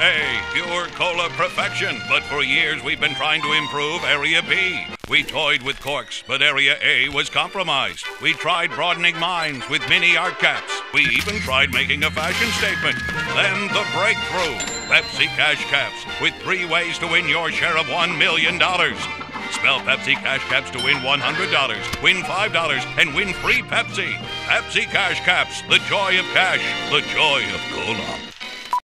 A, pure cola perfection. But for years we've been trying to improve Area B. We toyed with corks, but Area A was compromised. We tried broadening minds with mini art caps. We even tried making a fashion statement. Then the breakthrough Pepsi Cash Caps with three ways to win your share of $1 million. Spell Pepsi Cash Caps to win $100, win $5, and win free Pepsi. Pepsi Cash Caps, the joy of cash, the joy of cola.